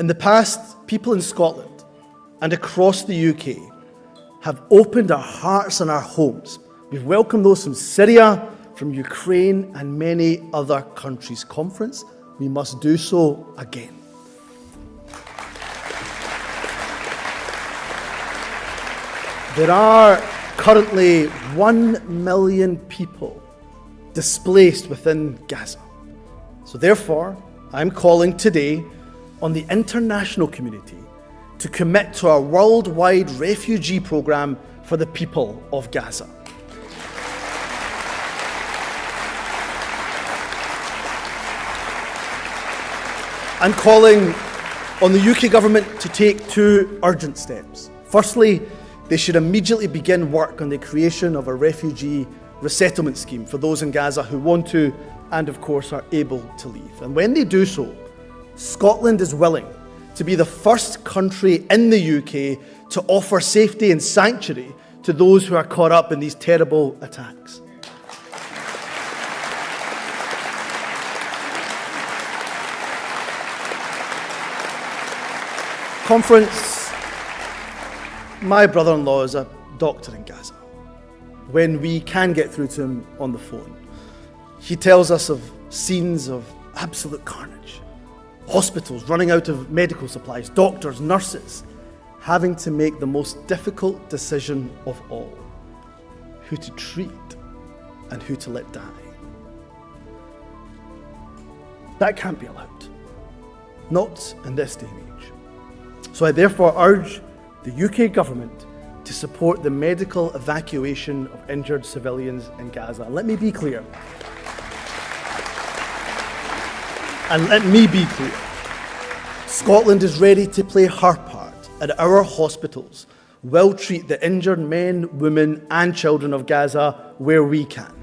In the past, people in Scotland and across the UK have opened our hearts and our homes. We've welcomed those from Syria, from Ukraine, and many other countries. Conference, we must do so again. There are currently 1 million people displaced within Gaza. So, therefore, I'm calling today on the international community to commit to a worldwide refugee program for the people of Gaza. I'm calling on the UK government to take two urgent steps. Firstly, they should immediately begin work on the creation of a refugee resettlement scheme for those in Gaza who want to and, of course, are able to leave. And when they do so, Scotland is willing to be the first country in the UK to offer safety and sanctuary to those who are caught up in these terrible attacks. Conference, my brother in law is a doctor in Gaza. When we can get through to him on the phone, he tells us of scenes of absolute carnage hospitals running out of medical supplies, doctors, nurses having to make the most difficult decision of all who to treat and who to let die. That can't be allowed. Not in this day and age. So I therefore urge the UK government to support the medical evacuation of injured civilians in Gaza. Let me be clear. And let me be clear Scotland is ready to play her part, and our hospitals will treat the injured men, women, and children of Gaza where we can.